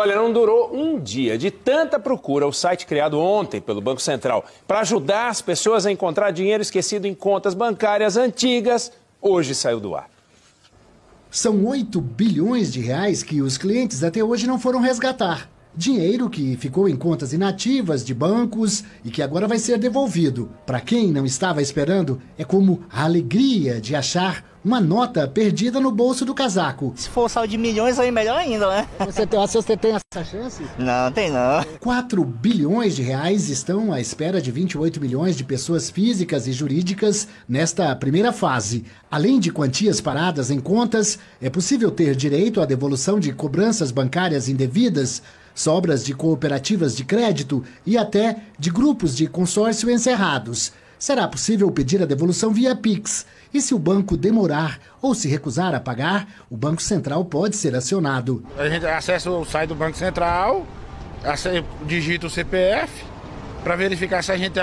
Olha, não durou um dia. De tanta procura, o site criado ontem pelo Banco Central para ajudar as pessoas a encontrar dinheiro esquecido em contas bancárias antigas, hoje saiu do ar. São 8 bilhões de reais que os clientes até hoje não foram resgatar. Dinheiro que ficou em contas inativas de bancos e que agora vai ser devolvido. Para quem não estava esperando, é como a alegria de achar uma nota perdida no bolso do casaco. Se for saldo de milhões, aí melhor ainda, né? Você tem, você tem essa chance? Não, tem não. 4 bilhões de reais estão à espera de 28 milhões de pessoas físicas e jurídicas nesta primeira fase. Além de quantias paradas em contas, é possível ter direito à devolução de cobranças bancárias indevidas, sobras de cooperativas de crédito e até de grupos de consórcio encerrados. Será possível pedir a devolução via Pix. E se o banco demorar ou se recusar a pagar, o Banco Central pode ser acionado. A gente acessa o site do Banco Central, digita o CPF para verificar se a gente